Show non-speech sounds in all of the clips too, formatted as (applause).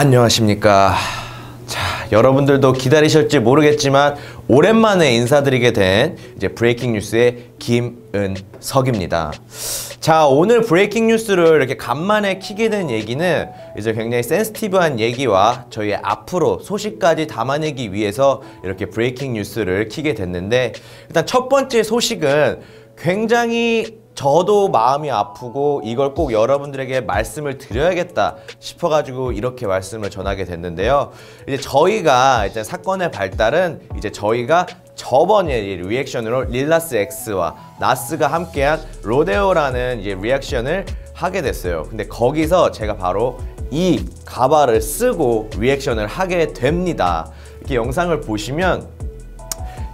안녕하십니까. 자, 여러분들도 기다리실지 모르겠지만 오랜만에 인사드리게 된 이제 breaking news의 김은석입니다. 자, 오늘 breaking news를 이렇게 간만에 키게 된 얘기는 이제 굉장히 센스티브한 얘기와 저희의 앞으로 소식까지 담아내기 위해서 이렇게 breaking news를 키게 됐는데 일단 첫 번째 소식은 굉장히 저도 마음이 아프고 이걸 꼭 여러분들에게 말씀을 드려야겠다 싶어가지고 이렇게 말씀을 전하게 됐는데요. 이제 저희가 이제 사건의 발단은 이제 저희가 저번에 이 리액션으로 릴라스 X와 나스가 함께한 Rodeo라는 이제 리액션을 하게 됐어요. 근데 거기서 제가 바로 이 가발을 쓰고 리액션을 하게 됩니다. 이렇게 영상을 보시면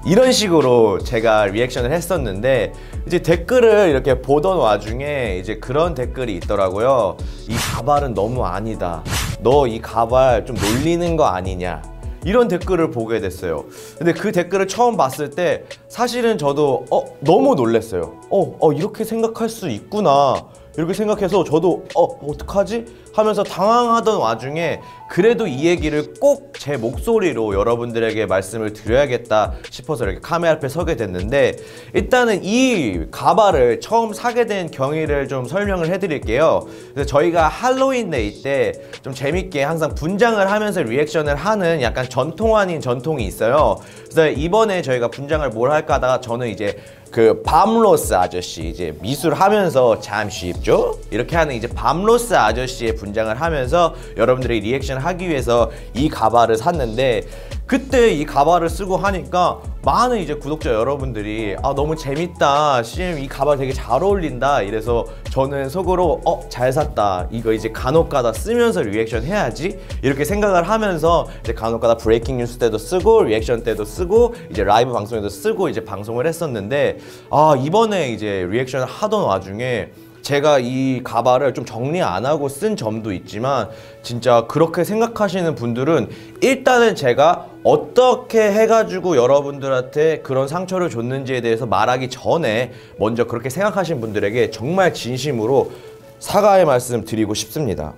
이런 식으로 제가 리액션을 했었는데 이제 댓글을 이렇게 보던 와중에 이제 그런 댓글이 있더라고요. 이 가발은 너무 아니다. 너 이 가발 좀 놀리는 거 아니냐. 이런 댓글을 보게 됐어요. 근데 그 댓글을 처음 봤을 때 사실은 저도 어 너무 놀랐어요. 어, 어 이렇게 생각할 수 있구나. 이렇게 생각해서 저도 어 어떡하지 하면서 당황하던 와중에 그래도 이 얘기를 꼭 제 목소리로 여러분들에게 말씀을 드려야겠다 싶어서 이렇게 카메라 앞에 서게 됐는데 일단은 이 가발을 처음 사게 된 경위를 좀 설명을 해드릴게요. 그래서 저희가 할로윈 데이 때 좀 재밌게 항상 분장을 하면서 리액션을 하는 약간 전통 아닌 전통이 있어요. 그래서 이번에 저희가 분장을 뭘 할까 하다가 저는 이제 그 밥 로스 아저씨 이제 미술하면서 참 쉽죠? 이렇게 하는 이제 밥 로스 아저씨의 분장을 하면서 여러분들의 리액션 하기 위해서 이 가발을 샀는데 그때 이 가발을 쓰고 하니까 많은 이제 구독자 여러분들이 아 너무 재밌다. CM 이 가발 되게 잘 어울린다. 이래서 저는 속으로 어 잘 샀다. 이거 이제 간혹가다 쓰면서 리액션 해야지. 이렇게 생각을 하면서 이제 간혹가다 breaking news 때도 쓰고 리액션 때도 쓰고 이제 라이브 방송에도 쓰고 이제 방송을 했었는데 아 이번에 이제 리액션을 하던 와중에 제가 이 가발을 좀 정리 안 하고 쓴 점도 있지만 진짜 그렇게 생각하시는 분들은 일단은 제가 어떻게 해가지고 여러분들한테 그런 상처를 줬는지에 대해서 말하기 전에 먼저 그렇게 생각하신 분들에게 정말 진심으로 사과의 말씀 드리고 싶습니다.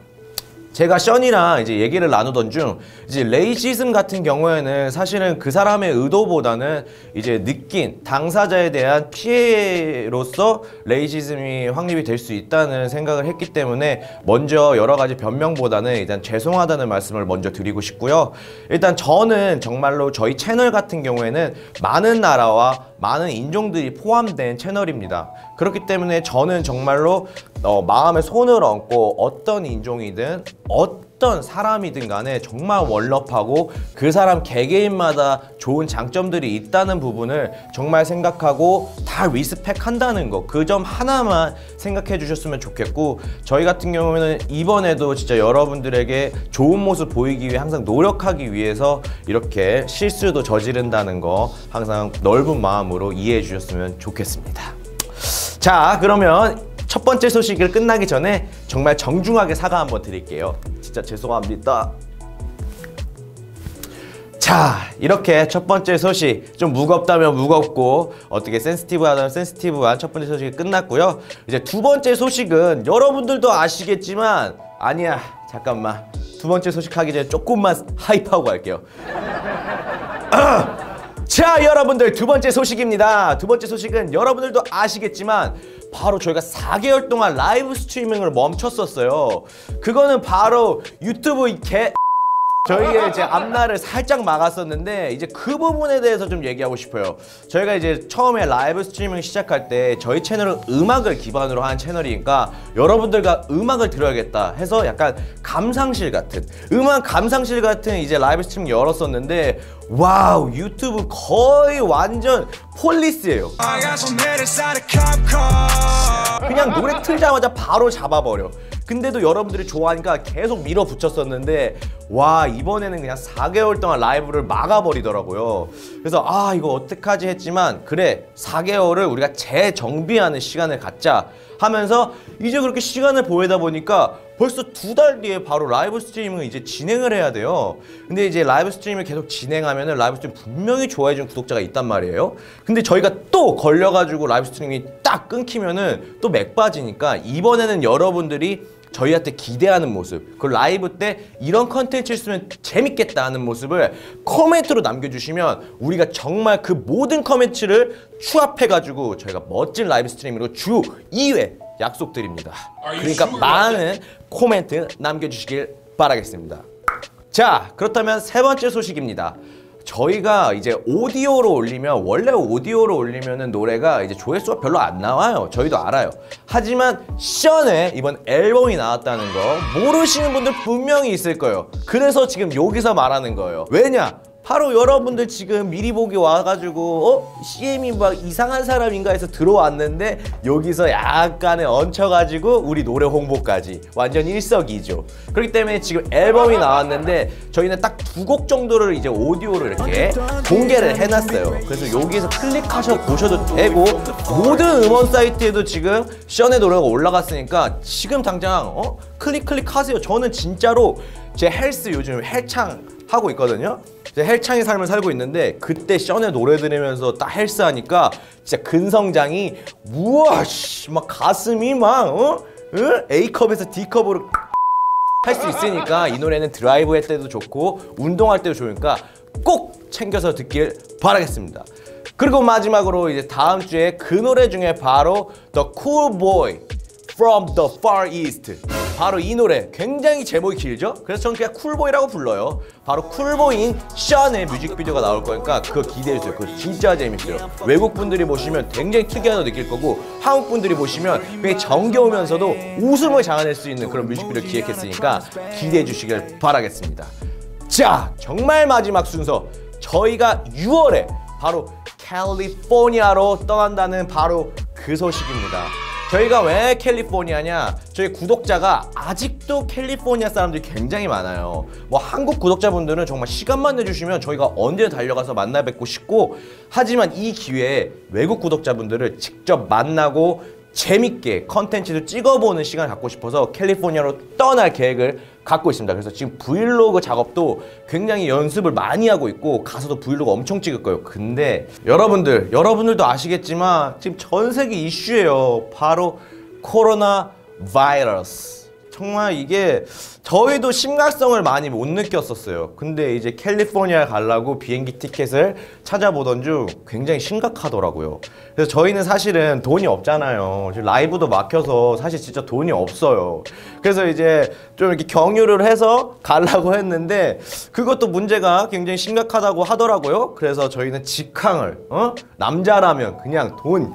제가 션이랑 이제 얘기를 나누던 중 이제 racism 같은 경우에는 사실은 그 사람의 의도보다는 이제 느낀 당사자에 대한 피해로서 racism이 확립이 될 수 있다는 생각을 했기 때문에 먼저 여러 가지 변명보다는 일단 죄송하다는 말씀을 먼저 드리고 싶고요. 일단 저는 정말로 저희 채널 같은 경우에는 많은 나라와 많은 인종들이 포함된 채널입니다. 그렇기 때문에 저는 정말로 어, 마음에 손을 얹고 어떤 인종이든 어떤 사람이든 간에 정말 all love하고 그 사람 개개인마다 좋은 장점들이 있다는 부분을 정말 생각하고 다 respect 한다는 거 그 점 하나만 생각해 주셨으면 좋겠고 저희 같은 경우에는 이번에도 진짜 여러분들에게 좋은 모습 보이기 위해 항상 노력하기 위해서 이렇게 실수도 저지른다는 거 항상 넓은 마음으로 이해해 주셨으면 좋겠습니다. 자 그러면 첫 번째 소식을 끝나기 전에 정말 정중하게 사과 한번 드릴게요. 진짜 죄송합니다. 자 이렇게 첫 번째 소식 좀 무겁다면 무겁고 어떻게 센스티브하다면 센스티브한 첫 번째 소식이 끝났고요. 이제 두 번째 소식은 여러분들도 아시겠지만 아니야 잠깐만. 두 번째 소식 하기 전에 조금만 하이프하고 갈게요 (clears throat) 자 여러분들 두 번째 소식입니다. 두 번째 소식은 여러분들도 아시겠지만 바로 저희가 4개월 동안 라이브 스트리밍을 멈췄었어요. 그거는 바로 유튜브 이개 저희의 이제 앞날을 살짝 막았었는데 이제 그 부분에 대해서 좀 얘기하고 싶어요. 저희가 이제 처음에 라이브 스트리밍 시작할 때 저희 채널은 음악을 기반으로 한 채널이니까 여러분들과 음악을 들어야겠다 해서 약간 감상실 같은 음악 감상실 같은 이제 라이브 스트리밍 열었었는데 wow 유튜브 거의 완전 police예요. 그냥 노래 틀자마자 바로 잡아버려. 근데도 여러분들이 좋아하니까 계속 밀어붙였었는데 와 이번에는 그냥 4개월 동안 라이브를 막아버리더라고요 그래서 아 이거 어떡하지 했지만 그래 4개월을 우리가 재정비하는 시간을 갖자 하면서 이제 그렇게 시간을 보내다 보니까 벌써 두 달 뒤에 바로 라이브 스트리밍을 이제 진행을 해야 돼요. 근데 이제 라이브 스트리밍을 계속 진행하면 은 라이브 스트리밍 분명히 좋아해주는 구독자가 있단 말이에요. 근데 저희가 또 걸려가지고 라이브 스트리밍이 딱 끊기면은 또 맥 빠지니까 이번에는 여러분들이 저희한테 기대하는 모습 그 라이브 때 이런 컨텐츠 있으면 재밌겠다 하는 모습을 코멘트로 남겨주시면 우리가 정말 그 모든 코멘트를 추합해가지고 저희가 멋진 라이브 스트리밍으로 주 2회 약속드립니다. 그러니까 많은 코멘트 남겨주시길 바라겠습니다. 자 그렇다면 세 번째 소식입니다 저희가 이제 오디오로 올리면 원래 오디오로 올리면은 노래가 이제 조회수가 별로 안 나와요. 저희도 알아요. 하지만 션에 이번 앨범이 나왔다는 거 모르시는 분들 분명히 있을 거예요. 그래서 지금 여기서 말하는 거예요. 왜냐? 바로 여러분들 지금 미리 보기 와가지고 어? CM이 막 이상한 사람인가 해서 들어왔는데 여기서 약간의 얹혀가지고 우리 노래 홍보까지 완전 일석이조 그렇기 때문에 지금 앨범이 나왔는데 저희는 딱 두 곡 정도를 이제 오디오로 이렇게 공개를 해놨어요 그래서 여기서 클릭하셔 보셔도 되고 모든 음원 사이트에도 지금 션의 노래가 올라갔으니까 지금 당장 어? 클릭 클릭하세요 저는 진짜로 제 헬스 요즘 헬창 하고 있거든요. 헬창의 삶을 살고 있는데 그때 션의 노래 들으면서 딱 헬스 하니까 진짜 근성장이 우와 씨, 막 가슴이 막 어? 응? A컵에서 D컵으로 할 수 있으니까 이 노래는 드라이브 할 때도 좋고 운동할 때도 좋으니까 꼭 챙겨서 듣길 바라겠습니다. 그리고 마지막으로 이제 다음 주에 그 노래 중에 바로 The Cool Boy From the Far East 바로 이 노래 굉장히 제목이 길죠? 그래서 저는 그냥 Cool Boy라고 불러요. 바로 Cool Boy인 션의 뮤직비디오가 나올 거니까 그거 기대해주세요. 그거 진짜 재밌어요. 외국 분들이 보시면 굉장히 특이하다고 느낄 거고 한국 분들이 보시면 굉장히 정겨우면서도 웃음을 자아낼 수 있는 그런 뮤직비디오 기획했으니까 기대해 주시길 바라겠습니다. 자 정말 마지막 순서. 저희가 6월에 바로 캘리포니아로 떠난다는 바로 그 소식입니다 저희가 왜 캘리포니아냐? 저희 구독자가 아직도 캘리포니아 사람들이 굉장히 많아요. 뭐 한국 구독자분들은 정말 시간만 내주시면 저희가 언제 달려가서 만나 뵙고 싶고 하지만 이 기회에 외국 구독자분들을 직접 만나고 재밌게 컨텐츠도 찍어보는 시간을 갖고 싶어서 캘리포니아로 떠날 계획을 갖고 있습니다. 그래서 지금 브이로그 작업도 굉장히 연습을 많이 하고 있고 가서도 브이로그 엄청 찍을 거예요. 근데 여러분들, 여러분들도 아시겠지만 지금 전 세계 이슈예요. 바로 코로나 바이러스. 정말 이게 저희도 심각성을 많이 못 느꼈었어요. 근데 이제 캘리포니아 가려고 비행기 티켓을 찾아보던 중 굉장히 심각하더라고요. 그래서 저희는 사실은 돈이 없잖아요. 라이브도 막혀서 사실 진짜 돈이 없어요. 그래서 이제 좀 이렇게 경유를 해서 가려고 했는데 그것도 문제가 굉장히 심각하다고 하더라고요. 그래서 저희는 직항을 어? 남자라면 그냥 돈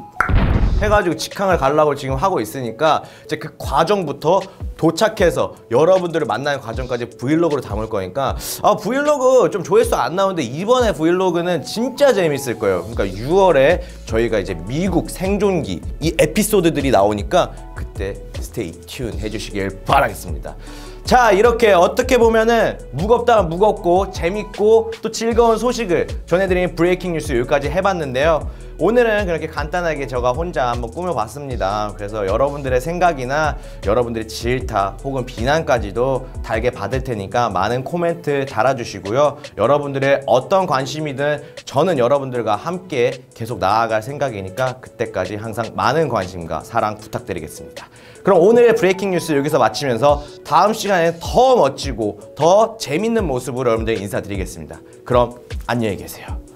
해가지고 직항을 가려고 지금 하고 있으니까 이제 그 과정부터 도착해서 여러분들을 만나는 과정까지 브이로그로 담을 거니까. 아 브이로그 좀 조회수 안 나오는데 이번에 브이로그는 진짜 재밌을 거예요. 그러니까 6월에 저희가 이제 미국 생존기 이 에피소드들이 나오니까 그때 stay tune 해주시길 바라겠습니다. 자 이렇게 어떻게 보면은 무겁다 무겁고 재밌고 또 즐거운 소식을 전해드린 breaking news 여기까지 해봤는데요 오늘은 그렇게 간단하게 제가 혼자 한번 꾸며봤습니다 그래서 여러분들의 생각이나 여러분들의 질타 혹은 비난까지도 달게 받을 테니까 많은 코멘트 달아주시고요 여러분들의 어떤 관심이든 저는 여러분들과 함께 계속 나아갈 생각이니까 그때까지 항상 많은 관심과 사랑 부탁드리겠습니다 그럼 오늘의 브레이킹 뉴스 여기서 마치면서 다음 시간에 더 멋지고 더 재밌는 모습으로 여러분들 인사드리겠습니다. 그럼 안녕히 계세요.